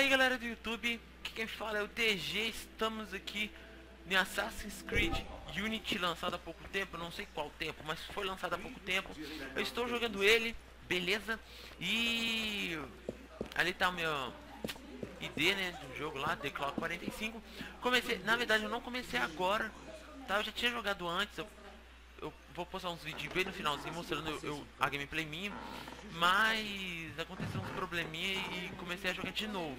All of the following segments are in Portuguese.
Aí galera do YouTube, aqui quem fala é o TG, estamos aqui em Assassin's Creed Unity lançado há pouco tempo, não sei qual tempo, mas foi lançado há pouco tempo. Eu estou jogando ele, beleza? E ali tá o meu ID, né, do jogo lá, The Clock 45. Comecei, na verdade eu não comecei agora, tá? Eu já tinha jogado antes, eu, eu vou postar uns vídeos bem no finalzinho mostrando eu, eu, a gameplay minha, mas aconteceu uns probleminha e comecei a jogar de novo,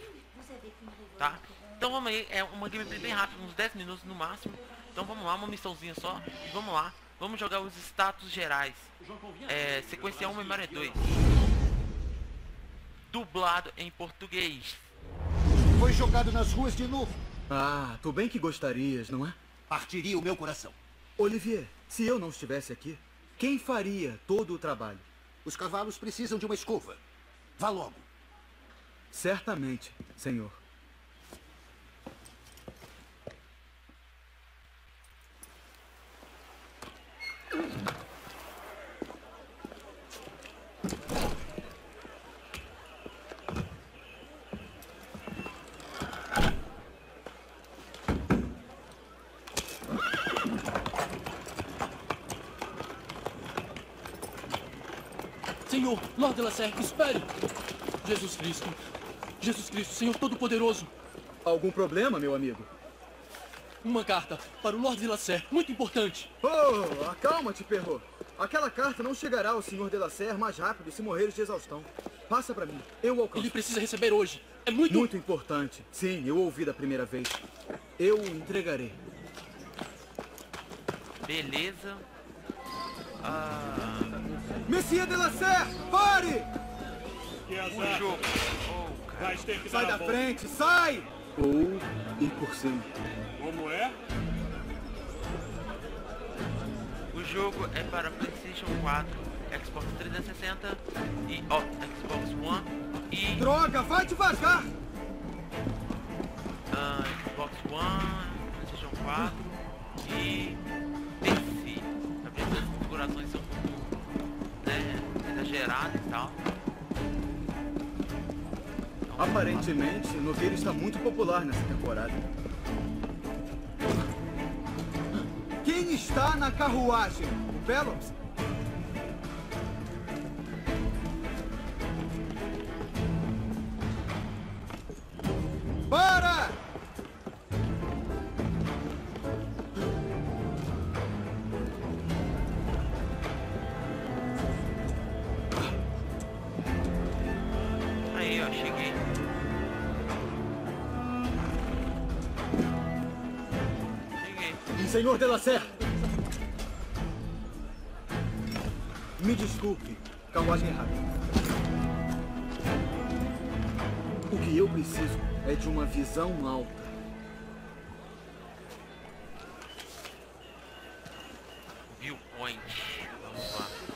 tá? Então vamos aí, é uma gameplay bem rápida, uns 10 minutos no máximo. Então vamos lá, uma missãozinha só. E vamos lá. Vamos jogar os status gerais. É, sequência 1, memória 2. Dublado em português. Foi jogado nas ruas de novo. Ah, tu bem que gostarias, não é? Partiria o meu coração. Olivier, se eu não estivesse aqui, quem faria todo o trabalho? Os cavalos precisam de uma escova. Vá logo. Certamente, senhor. Senhor, Lord de la Serre, espere! Jesus Cristo, Jesus Cristo, Senhor Todo-Poderoso, Algum problema, meu amigo? uma carta para o Lord de la Serre, muito importante. Oh, acalma-te, perro. Aquela carta não chegará ao senhor de la Serre mais rápido se morreres de exaustão. Passa pra mim, eu o alcanço. Ele precisa receber hoje. É muito... Muito importante. Sim, eu ouvi da primeira vez. Eu o entregarei. Beleza. Ah, Messia de la Serre, pare! o jogo. Oh, Sai da volta. frente, sai! Ou ir por cima. Como é? O jogo é para PlayStation 4, Xbox 360 e ó, Xbox One e Droga, vai devagar! ah, Xbox One, PlayStation 4 e tal. Então, Aparentemente, Nogueira está muito popular nessa temporada. Quem está na carruagem? O Pelops? Senhor de la Serre! Me desculpe, carruagem errada. O que eu preciso é de uma visão alta. Viewpoint. Vamos lá.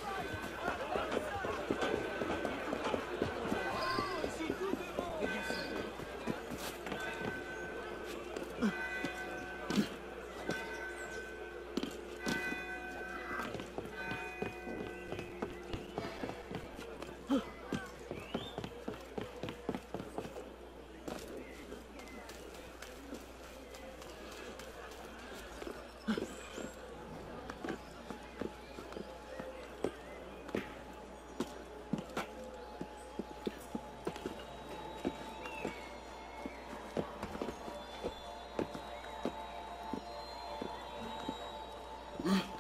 Huh?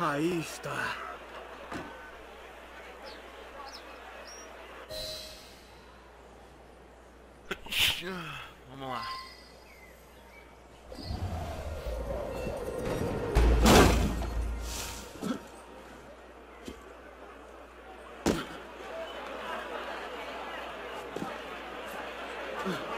Aí está. Vamos lá. Ugh.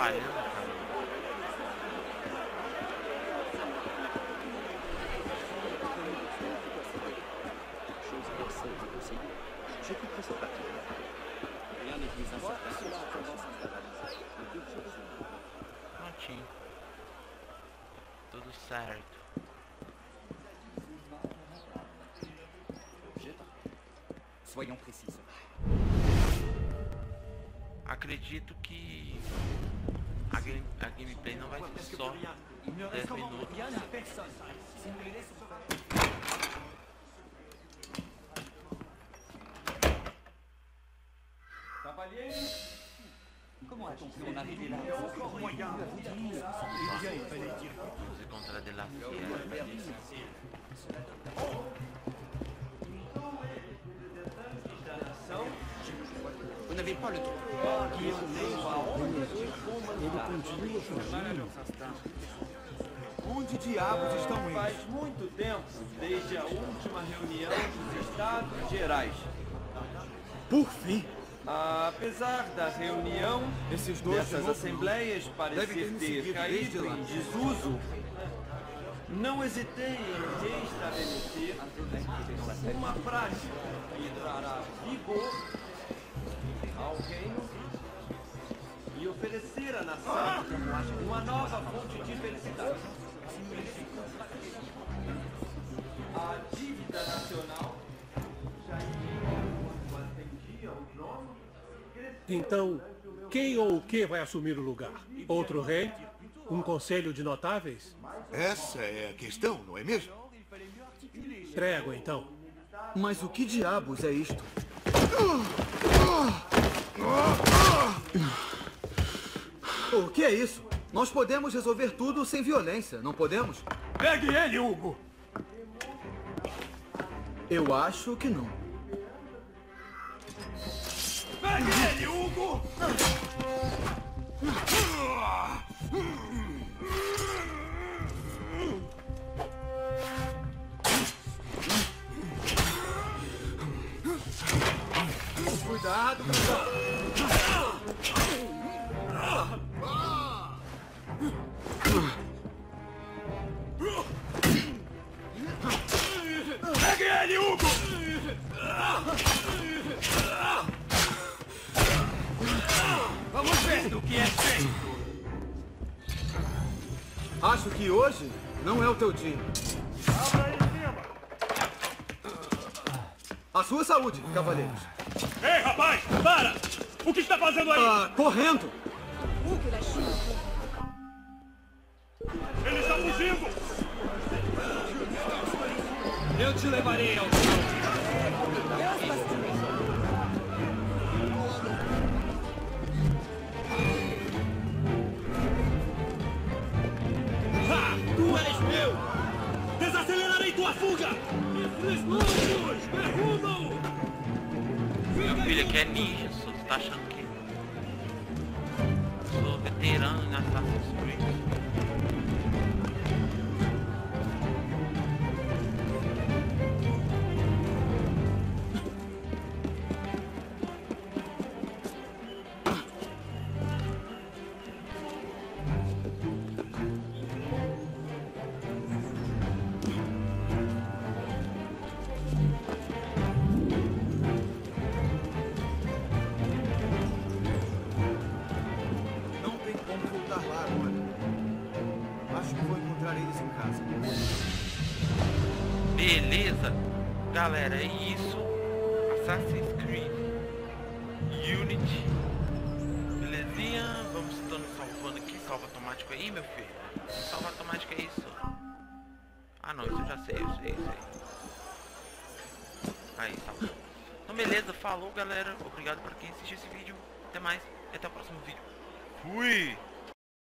falhando, cara. Prontinho. Tudo certo. Soyons précises. Acredito que I can, I can be playing on. Il ne reste en rien à personne. Si nous les laissons Cavalier Comment a-t-on pu en arriver là Il y a encore moyen. Il y a il fallait dire. Vous êtes contre la de la n'avez pas le droit. Onde diabos estão Faz muito tempo, desde a última reunião dos Estados Gerais. Por fim! Apesar da reunião Esses dois de dessas assembleias parecer ter caído em desuso, não hesitei em reestabelecer uma prática que trará vigor ao reino e oferecer à nação uma nova fonte de felicidade. A dívida nacional já quando atendia o trono Então, quem ou o que vai assumir o lugar? Outro rei? Um conselho de notáveis? Essa é a questão, não é mesmo? Trégua, então. Mas o que diabos é isto? O que é isso? Nós podemos resolver tudo sem violência, não podemos? Pegue ele, Hugo. Eu acho que não. Pegue ele, Hugo. Cuidado, pessoal! Pegue ele, Hugo. Vamos ver do que é feito. Acho que hoje não é o teu dia. A sua saúde, cavaleiros. Ei, rapaz, para! O que está fazendo aí? Ah, correndo! Ele está fugindo! Eu te levarei ao Ha! Tu és meu! Desacelerarei tua fuga! Esses loucos! Derrubam! Meu filho aqui é ninja, só tá achando que. Sou veterano em Assassin's Creed. Galera, é isso. Assassin's Creed Unity. Belezinha? Vamos estando salvando aqui. Salva automático aí, meu filho. Salva automático é isso. Ah não, isso eu já sei, eu sei, eu sei. Aí, salvou. Então beleza, falou galera. Obrigado para quem assistiu esse vídeo. Até mais até o próximo vídeo. Fui!